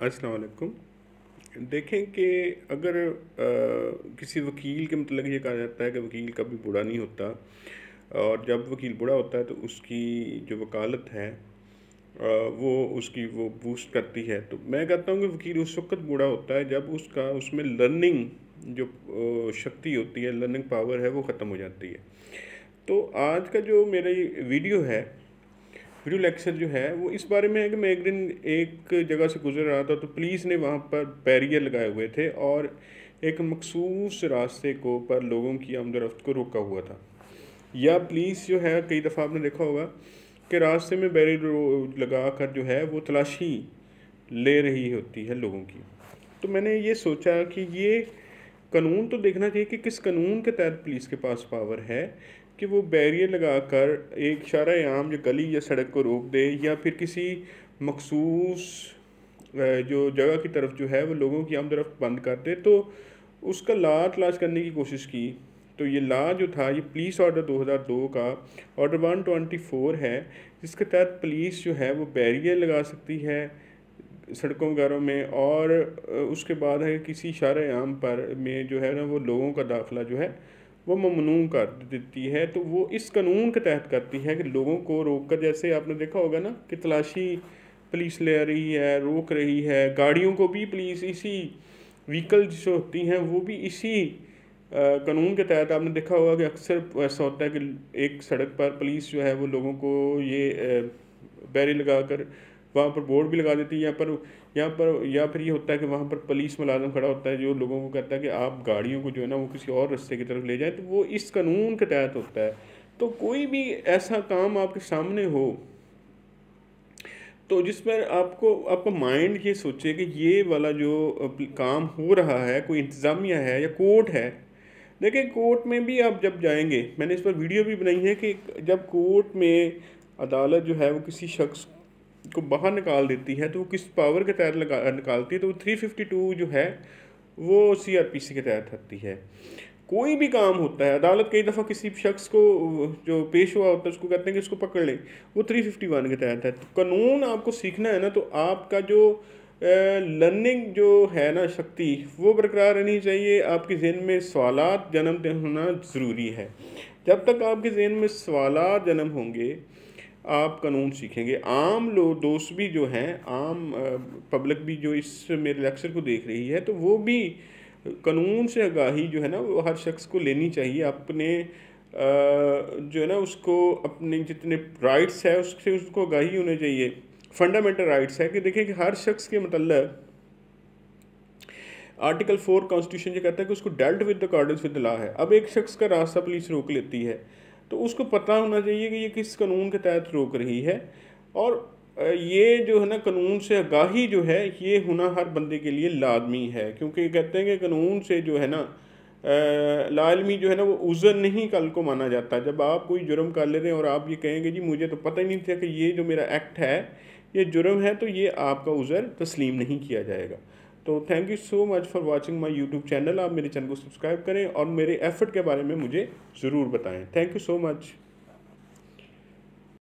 अस्सलाम वालेकुम देखें कि अगर आ, किसी वकील के मतलब ये कहा जाता है कि वकील कभी बुरा नहीं होता और जब वकील बुरा होता है तो उसकी जो वकालत है आ, वो उसकी वो बूस्ट करती है। तो मैं कहता हूँ कि वकील उस वक्त बुरा होता है जब उसका उसमें लर्निंग जो शक्ति होती है लर्निंग पावर है वो ख़त्म हो जाती है। तो आज का जो मेरा वीडियो है वीडियो लेक्चर जो है, वो इस बारे में है कि मैं एक दिन एक जगह से गुजर रहा था तो पुलिस ने वहाँ पर बैरियर लगाए हुए थे और एक मखसूस रास्ते को पर लोगों की आमदरफ्त को रोका हुआ था। या पुलिस जो है, कई दफ़ा आपने देखा होगा कि रास्ते में बैरियर लगा कर जो है, वो तलाशी ले रही होती है लोगों की। तो मैंने ये सोचा कि ये कानून तो देखना चाहिए कि किस कानून के तहत पुलिस के पास पावर है कि वो बैरियर लगा कर एक शारा आम गली या सड़क को रोक दे या फिर किसी मखसूस जो जगह की तरफ़ जो है वो लोगों की तरफ़ बंद कर दे तो उसका ला तलाश करने की कोशिश की। तो ये ला जो था, ये पुलिस ऑर्डर 2002 का ऑर्डर 124 है, जिसके तहत पुलिस जो है वो बैरियर लगा सकती है सड़कों वगैरह में और उसके बाद है किसी इशारे आम पर में जो है ना वो लोगों का दाखिला जो है वो ममनू कर देती है तो वो इस कानून के तहत करती है कि लोगों को रोक कर जैसे आपने देखा होगा ना कि तलाशी पुलिस ले रही है, रोक रही है, गाड़ियों को भी पुलिस इसी व्हीकल जो होती हैं, वो भी इसी कानून के तहत आपने देखा होगा कि अक्सर ऐसा होता है कि एक सड़क पर पुलिस जो है वो लोगों को ये बैरी लगा कर वहाँ पर बोर्ड भी लगा देती है, यहाँ पर यहाँ पर, या फिर ये होता है कि वहाँ पर पुलिस मुलाजम खड़ा होता है जो लोगों को कहता है कि आप गाड़ियों को जो है ना वो किसी और रस्ते की तरफ़ ले जाए तो वो इस कानून के तहत होता है। तो कोई भी ऐसा काम आपके सामने हो तो जिस पर आपको, आपका माइंड ये सोचे कि ये वाला जो काम हो रहा है, कोई इंतज़ामिया है या कोर्ट है, देखिए कोर्ट में भी आप जब जाएँगे, मैंने इस पर वीडियो भी बनाई है कि जब कोर्ट में अदालत जो है वो किसी शख्स को बाहर निकाल देती है तो वो किस पावर के तहत लगा, निकालती है तो थ्री फिफ्टी टू जो है, वो सी आर पी सी के तहत आती है। कोई भी काम होता है, अदालत कई दफ़ा किसी शख्स को, जो पेश हुआ होता है, उसको कहते हैं कि इसको पकड़ लें, वो थ्री फिफ्टी वन के तहत है। तो कानून आपको सीखना है ना तो आपका जो लर्निंग जो है ना, शक्ति, वो बरकरार रहनी चाहिए। आपके जहन में सवाल जन्म होना ज़रूरी है। जब तक आपके जहन में सवाल जन्म होंगे आप कानून सीखेंगे। आम लोग दोस्त भी जो हैं, आम पब्लिक भी जो इस मेरे लेक्चर को देख रही है तो वो भी कानून से आगाही जो है ना, वो हर शख्स को लेनी चाहिए। अपने जो है ना, उसको अपने जितने राइट्स है, उससे उसको आगाही होनी चाहिए। फंडामेंटल राइट्स है कि देखिए कि हर शख्स के मतलब आर्टिकल फोर कॉन्स्टिट्यूशन जो कहता है कि उसको dealt with the with the law है। अब एक शख्स का रास्ता पुलिस रोक लेती है। तो उसको पता होना चाहिए कि ये किस कानून के तहत रोक रही है। और ये जो है ना कानून से आगाही जो है, ये होना हर बंदे के लिए लाजमी है। क्योंकि कहते हैं कि कानून से जो है ना लालमी जो है ना वो उज़र नहीं कल को माना जाता। जब आप कोई जुर्म कर लेते हैं और आप ये कहेंगे, जी, मुझे तो पता ही नहीं था कि ये जो मेरा एक्ट है, ये जुर्म है तो ये आपका उज़र तस्लीम नहीं किया जाएगा। तो thank you so much for watching my YouTube channel आप मेरे चैनल को सब्सक्राइब करें और मेरे एफर्ट के बारे में मुझे ज़रूर बताएँ. Thank you so much